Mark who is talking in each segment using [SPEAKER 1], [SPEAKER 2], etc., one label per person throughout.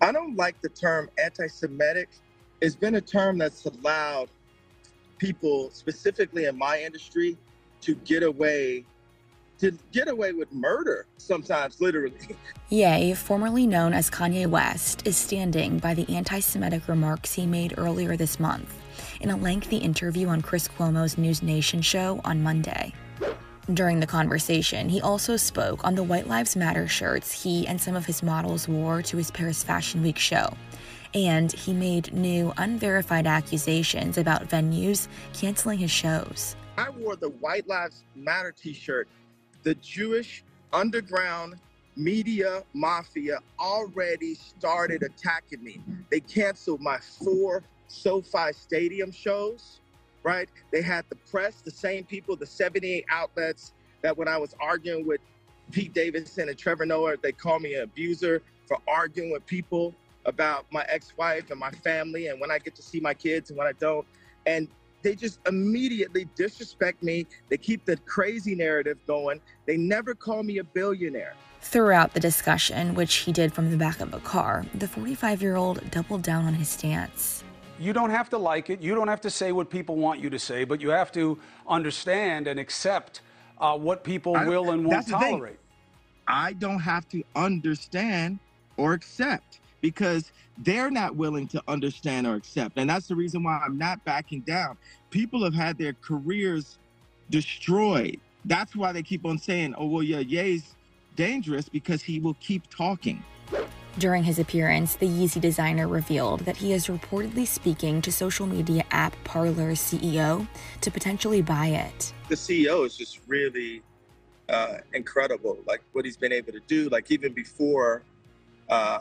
[SPEAKER 1] I don't like the term anti Semitic. It's been a term that's allowed people, specifically in my industry, to get away to get away with murder sometimes literally
[SPEAKER 2] Ye, formerly known as Kanye West, is standing by the anti Semitic remarks he made earlier this month in a lengthy interview on Chris Cuomo's News Nation show on Monday. During the conversation, he also spoke on the White Lives Matter shirts he and some of his models wore to his Paris Fashion Week show. And he made new, unverified accusations about venues canceling his shows.
[SPEAKER 1] I wore the White Lives Matter t shirt. The Jewish underground media mafia already started attacking me. They canceled my four SoFi Stadium shows, right? They had the press, the same people, the 78 outlets that when I was arguing with Pete Davidson and Trevor Noah, they called me an abuser for arguing with people about my ex-wife and my family and when I get to see my kids and when I don't. And they just immediately disrespect me. They keep the crazy narrative going. They never call me a billionaire.
[SPEAKER 2] Throughout the discussion, which he did from the back of a car, the 45 year old doubled down on his stance.
[SPEAKER 3] You don't have to like it. You don't have to say what people want you to say, but you have to understand and accept uh, what people
[SPEAKER 1] I-
[SPEAKER 3] will and won't
[SPEAKER 1] that's the thing.
[SPEAKER 3] tolerate.
[SPEAKER 1] I don't have to understand or accept because they're not willing to understand or accept. And that's the reason why I'm not backing down. People have had their careers destroyed. That's why they keep on saying, oh, well, yeah, Ye's dangerous because he will keep talking.
[SPEAKER 2] During his appearance, the Yeezy designer revealed that he is reportedly speaking to social media app Parler's CEO to potentially buy it.
[SPEAKER 1] The CEO is just really uh, incredible, like what he's been able to do. Like even before uh,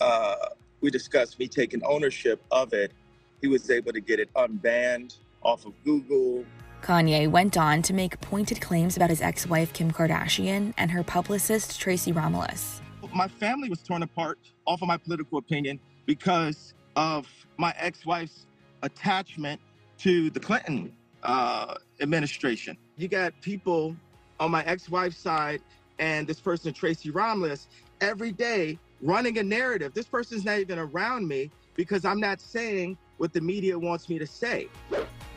[SPEAKER 1] uh, we discussed me taking ownership of it, he was able to get it unbanned off of Google.
[SPEAKER 2] Kanye went on to make pointed claims about his ex wife Kim Kardashian and her publicist Tracy Romulus.
[SPEAKER 1] My family was torn apart off of my political opinion because of my ex-wife's attachment to the Clinton uh, administration. You got people on my ex-wife's side and this person, Tracy Romulus, every day running a narrative. This person's not even around me because I'm not saying what the media wants me to say.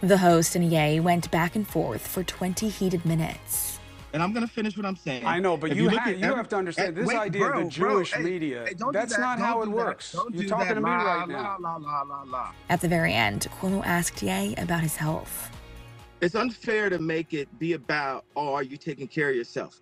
[SPEAKER 2] The host and Ye went back and forth for 20 heated minutes.
[SPEAKER 1] And I'm gonna finish what I'm saying.
[SPEAKER 3] I know, but
[SPEAKER 1] If
[SPEAKER 3] you,
[SPEAKER 1] look
[SPEAKER 3] ha-
[SPEAKER 1] at
[SPEAKER 3] you
[SPEAKER 1] every-
[SPEAKER 3] have to understand
[SPEAKER 1] eh,
[SPEAKER 3] this
[SPEAKER 1] wait,
[SPEAKER 3] idea
[SPEAKER 1] bro,
[SPEAKER 3] of the Jewish
[SPEAKER 1] hey,
[SPEAKER 3] media.
[SPEAKER 1] hey, don't
[SPEAKER 3] that's
[SPEAKER 1] that,
[SPEAKER 3] not how
[SPEAKER 1] don't
[SPEAKER 3] it
[SPEAKER 1] do that,
[SPEAKER 3] works.
[SPEAKER 1] don't
[SPEAKER 3] You're talking
[SPEAKER 1] that,
[SPEAKER 3] to me
[SPEAKER 1] la,
[SPEAKER 3] right
[SPEAKER 1] la,
[SPEAKER 3] now.
[SPEAKER 1] La, la, la, la.
[SPEAKER 2] At the very end, Cuomo asked Ye about his health.
[SPEAKER 1] It's unfair to make it be about, oh, are you taking care of yourself?